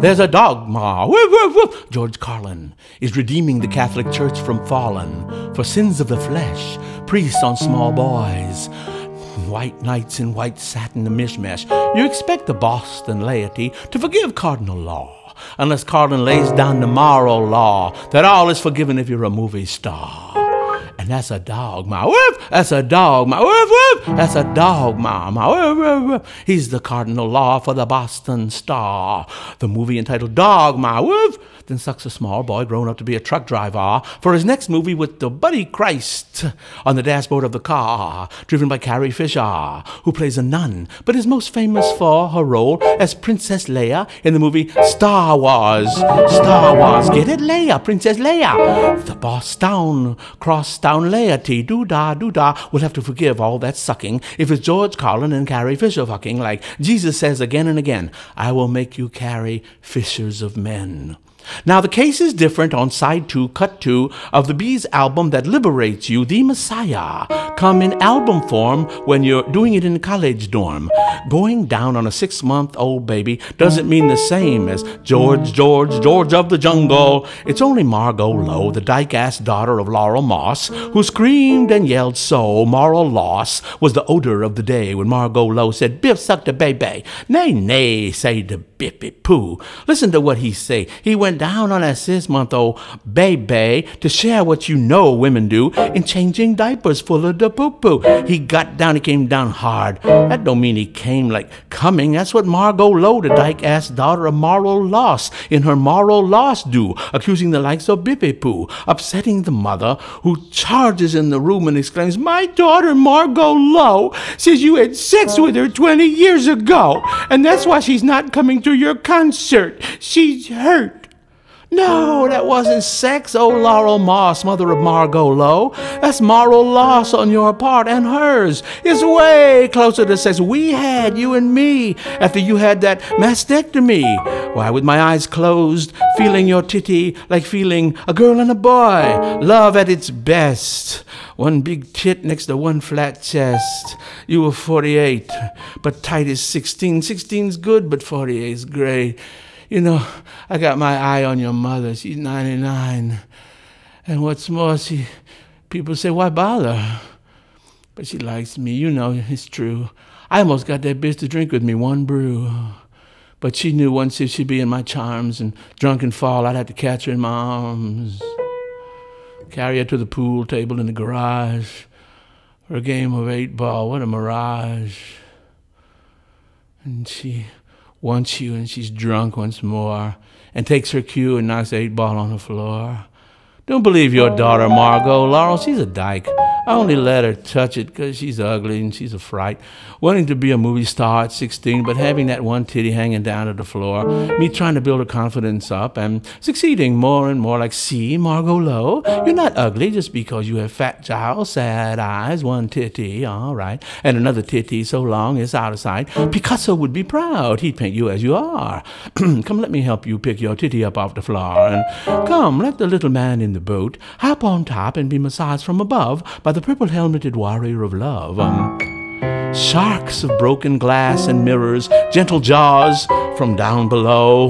There's a dogma. Woof, woof, woof. George Carlin is redeeming the Catholic Church from fallen for sins of the flesh, priests on small boys, white knights in white satin, a mishmash. You expect the Boston laity to forgive cardinal law, unless Carlin lays down the moral law that all is forgiven if you're a movie star. That's a dog, my woof. That's a dog, my woof woof. That's a dog, my my woof woof woof. He's the cardinal law for the Boston Star. The movie entitled Dog, my woof. Then sucks a small boy grown up to be a truck driver for his next movie with the Buddy Christ on the dashboard of the car, driven by Carrie Fisher, who plays a nun, but is most famous for her role as Princess Leia in the movie Star Wars. Star Wars, get it, Leia, Princess Leia. The Boston crosstown laity, doo da doo da, will have to forgive all that sucking if it's George Carlin and Carrie Fisher fucking, like Jesus says again and again, I will make you carry fishers of men. Now, the case is different on side two, cut two of the Bees album that liberates you, The Messiah, come in album form when you're doing it in a college dorm. Going down on a six month old baby doesn't mean the same as George, George, George of the Jungle. It's only Margot Lowe, the dyke ass daughter of Laurel Moss, who screamed and yelled so moral loss was the odor of the day when Margot Lowe said, Biff suck the baby. Nay, nay, say the bippy poo. Listen to what he say. He went down on that six month old baby to share what you know women do in changing diapers full of the poo poo. He got down, he came down hard. That don't mean he came like coming. That's what Margot Lowe, the dyke ass daughter of moral loss, in her moral loss do, accusing the likes of Bippy Poo, upsetting the mother who charges in the room and exclaims, My daughter Margot Lowe says you had sex with her 20 years ago, and that's why she's not coming to your concert. She's hurt. No, that wasn't sex, oh Laurel Moss, mother of Margot Lowe. That's moral loss on your part and hers. It's way closer to sex. We had, you and me, after you had that mastectomy. Why, with my eyes closed, feeling your titty like feeling a girl and a boy. Love at its best. One big tit next to one flat chest. You were 48, but tight as 16. 16's good, but 48's great. You know, I got my eye on your mother. She's 99. And what's more, she, people say, why bother? But she likes me. You know, it's true. I almost got that bitch to drink with me one brew. But she knew once if she'd be in my charms and drunk and fall, I'd have to catch her in my arms. Carry her to the pool table in the garage for a game of eight ball. What a mirage. And she wants you and she's drunk once more and takes her cue and knocks the eight ball on the floor. Don't believe your oh, daughter, Margot. Laurel, she's a dyke. I only let her touch it because she's ugly and she's a fright. Wanting to be a movie star at 16, but having that one titty hanging down to the floor, me trying to build her confidence up and succeeding more and more like, see, Margot Lowe, you're not ugly just because you have fat jowls, sad eyes, one titty, all right, and another titty so long it's out of sight. Picasso would be proud. He'd paint you as you are. come, let me help you pick your titty up off the floor. And come, let the little man in the boat hop on top and be massaged from above by the purple helmeted warrior of love. Um, sharks of broken glass and mirrors, gentle jaws from down below.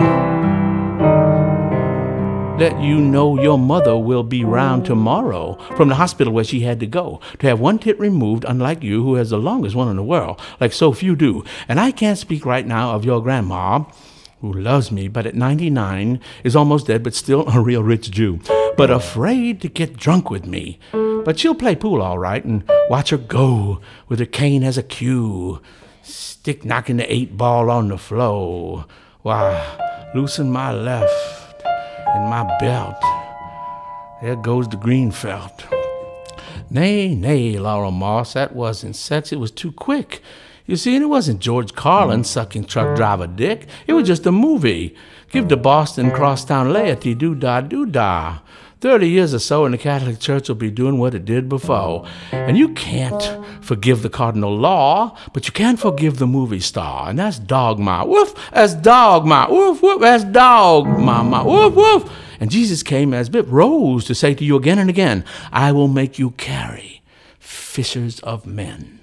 Let you know your mother will be round tomorrow from the hospital where she had to go to have one tit removed, unlike you, who has the longest one in the world, like so few do. And I can't speak right now of your grandma, who loves me, but at 99 is almost dead, but still a real rich Jew, but afraid to get drunk with me. But she'll play pool all right and watch her go with her cane as a cue. Stick knocking the eight ball on the floor. Why, loosen my left and my belt. There goes the green felt. Nay, nay, Laurel Moss, that wasn't sex. It was too quick. You see, and it wasn't George Carlin sucking truck driver dick. It was just a movie. Give the Boston crosstown laity doo da doo da. 30 years or so, and the Catholic Church will be doing what it did before. And you can't forgive the cardinal law, but you can forgive the movie star. And that's dogma. Woof, that's dogma. Woof, woof, that's dogma. Woof, woof. And Jesus came as Biff Rose to say to you again and again, I will make you carry fishers of men.